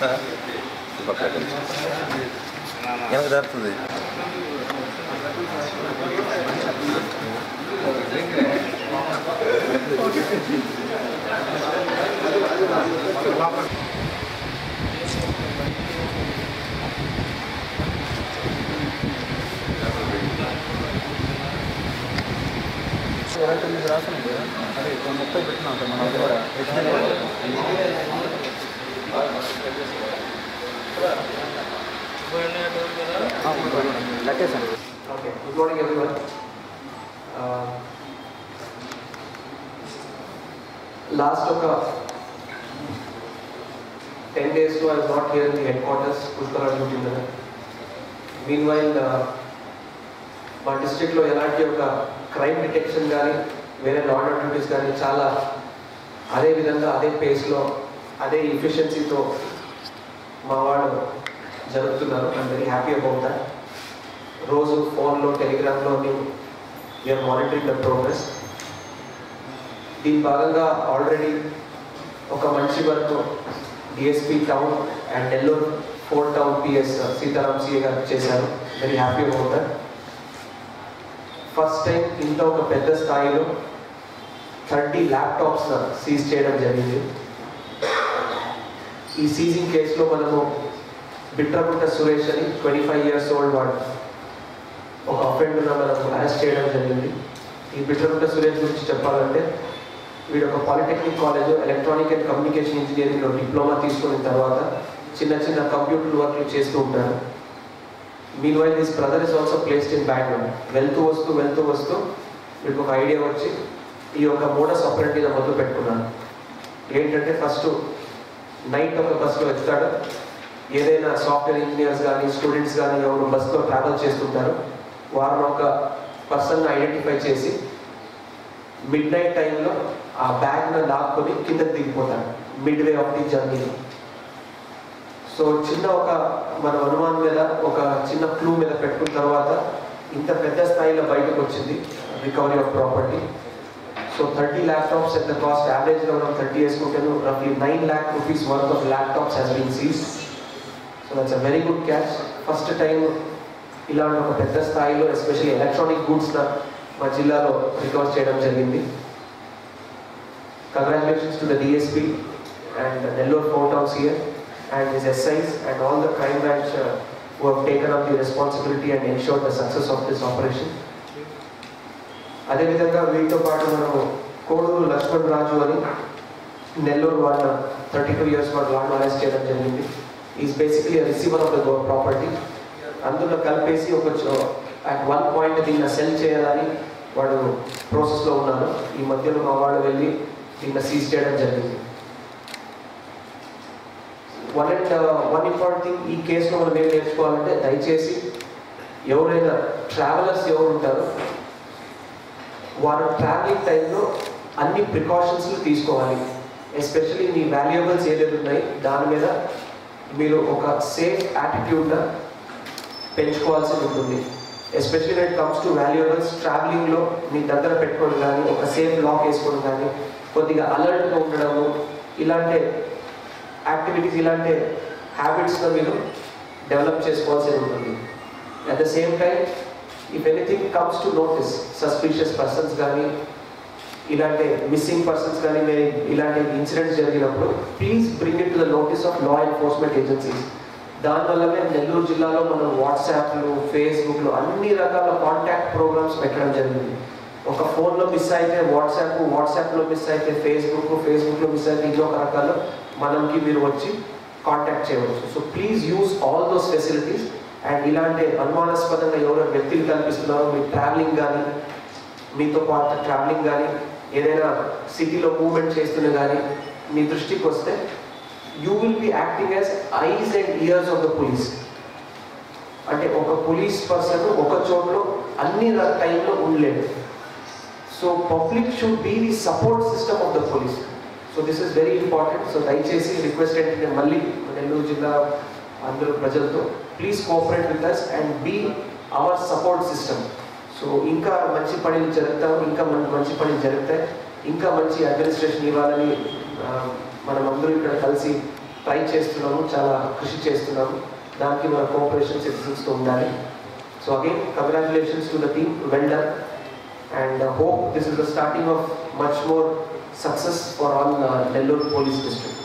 Sir ఈ పక్క పెట్టండి. వెనక జరుగుతుంది ఇరవై తొమ్మిది రాస్తున్నాం కదా అదే ఇప్పుడు ముప్పై పెట్టినాం సార్ మనం కూడా లెక్కేసాను Okay, good morning everyone. Uh, ఒక ten days I not here the headquarters Pushkara duty meanwhile మా డిస్ట్రిక్ట్లో ఎలాంటి ఒక క్రైమ్ డిటెక్షన్ కానీ వేరే నాన్ అండ్ డ్యూటీస్ కానీ చాలా అదే విధంగా అదే పేస్లో అదే ఎఫిషియన్సీతో మా వాళ్ళు జరుపుతున్నారు. I'm very happy about that రోజు ఫోన్లో టెలిగ్రామ్లో వీఆర్ మానిటరింగ్ ద ప్రోగ్రెస్ దీని భాగంగా ఆల్రెడీ ఒక మంచి work DSP town and Nellore four town PS Sitaram CA గారు చేశారు. Very happy about that first time ఇంత ఒక పెద్ద స్థాయిలో థర్టీ ల్యాప్టాప్స్ సీజ్ చేయడం జరిగింది. ఈ సీజింగ్ కేసులో మనము బిట్రగుంట సురేష్ అని ట్వంటీ ఫైవ్ ఇయర్స్ ఓల్డ్ వాడు. ఒక అఫెండర్గా మనకు అరెస్ట్ చేయడం జరిగింది. ఈ బిట్రగుంట సురేష్ గురించి చెప్పాలంటే వీడు ఒక polytechnic college electronic and communication ఇంజనీరింగ్లో డిప్లొమా తీసుకున్న తర్వాత చిన్న చిన్న కంప్యూటర్ వర్క్లు చేస్తూ ఉంటారు meanwhile this brother is also placed in Bangalore వెళ్తూ వస్తూ వెళ్తూ వస్తూ వీడికి ఒక ఐడియా వచ్చి ఈ యొక్క మోడస్ ఆపరేటివ్ మొదలు పెట్టుకున్నాను ఏంటంటే ఫస్ట్ నైట్ ఒక బస్సులో వెళ్తాడు. ఏదైనా సాఫ్ట్వేర్ ఇంజనీర్స్ కానీ స్టూడెంట్స్ కానీ ఎవరు బస్సులో ట్రావెల్ చేస్తుంటారు వారిని ఒక పర్సన్ ఐడెంటిఫై చేసి మిడ్ నైట్ టైంలో ఆ బ్యాగ్ను లాక్కొని కింద దిగిపోతాడు. మిడ్ వే ఆఫ్ ది జర్నీలో సో చిన్న ఒక మన అనుమానం మీద ఒక చిన్న క్లూ మీద పెట్టుకున్న తర్వాత ఇంత పెద్ద స్థాయిలో బయటకు వచ్చింది. Recovery of property So thirty laptops at the cost యావరేజ్గా మనం థర్టీ వేసుకుంటాను రఫ్లీ nine lakh rupees worth of laptops has been seize so that's a very good cash first time ఇలాంటి ఒక పెద్ద స్థాయిలో ఎస్పెషల్లీ ఎలక్ట్రానిక్ గూడ్స్ మా జిల్లాలో రికవర్ చేయడం జరిగింది congratulations to the DSP and Nellore four towns here and his SIs and all the crime branch who have taken up the responsibility and ensured the success of this operation. అదేవిధంగా వీటితో పాటు మనం కోడూరు లక్ష్మణ్ రాజు అని నెల్లూరు వాళ్ళ thirty two years వాళ్ళు లాండ్ arrest చేయడం జరిగింది. Is basically receiver of the property అందులో కలిపేసి ఒక అట్ వన్ పాయింట్ దీన్ని సెల్ చేయాలని వాడు ప్రాసెస్లో ఉన్నారు. ఈ మధ్యలో మా వాళ్ళు వెళ్ళి దీన్ని సీజ్ చేయడం జరిగింది. One and one important thing ఈ కేసులో మనం ఏం నేర్చుకోవాలంటే దయచేసి ఎవరైనా ట్రావెలర్స్ ఎవరు ఉంటారో వారు ట్రావెలింగ్ టైంలో అన్ని ప్రికాషన్స్లు తీసుకోవాలి. ఎస్పెషల్లీ మీ వాల్యుయబుల్స్ ఏదైతే ఉన్నాయి దాని మీద మీరు ఒక సేఫ్ యాటిట్యూడ్గా పెంచుకోవాల్సి ఉంటుంది. Especially when comes to valuables ట్రావెలింగ్లో మీ దగ్గర పెట్టుకోవడం కానీ ఒక సేఫ్ లాక్ వేసుకోవడం కానీ కొద్దిగా అలర్ట్గా ఉండడము ఇలాంటి యాక్టివిటీస్ ఇలాంటి హ్యాబిట్స్లో మీరు డెవలప్ చేసుకోవాల్సి ఉంటుంది. At the same time if anything comes to notice suspicious persons కానీ ఇలాంటి మిస్సింగ్ పర్సన్స్ కానీ మీరు ఇలాంటి ఇన్సిడెంట్స్ జరిగినప్పుడు please bring it to the notice of law enforcement agencies దానివల్లనే నెల్లూరు జిల్లాలో మనం వాట్సాప్లు ఫేస్బుక్లు అన్ని రకాల కాంటాక్ట్ ప్రోగ్రామ్స్ పెట్టడం జరిగింది. ఒక ఫోన్లో మిస్ అయితే వాట్సాప్ వాట్సాప్లో మిస్ అయితే ఫేస్బుక్ ఫేస్బుక్లో మిస్ అయితే ఇంకొక రకాలు మనకి మీరు వచ్చి కాంటాక్ట్ చేయవచ్చు. So please use all those facilities and ఇలాంటి అనుమానాస్పదంగా ఎవరైనా వ్యక్తులు కనిపిస్తున్నారో మీ ట్రావెలింగ్ కానీ మీతో పాటు ట్రావెలింగ్ కానీ ఏదైనా సిటీలో మూవ్మెంట్ చేస్తున్నా కానీ మీ దృష్టికి వస్తే you will be acting as eyes and ears of the police అంటే ఒక పోలీస్ పర్సన్ ఒక చోట్లో అన్ని టైంలో ఉండలేదు so public should be the support system of the police so this is very important so దయచేసి రిక్వెస్ట్ ఏంటంటే మళ్ళీ నెల్లూరు జిల్లా అందరూ ప్రజలతో please cooperate with us and be our support system so ఇంకా మంచి పనులు జరుగుతాం ఇంకా మన- మంచి పనులు జరుగుతాయి. ఇంకా మంచి అడ్మినిస్ట్రేషన్ ఇవ్వాలని మనం అందరూ ఇక్కడ కలిసి ట్రై చేస్తున్నాము చాలా కృషి చేస్తున్నాము. దానికి మన కోఆపరేషన్ సిటిజన్స్తో ఉండాలి. So again congratulations to the team welder and hope this is the starting of much more success for all Nellore police district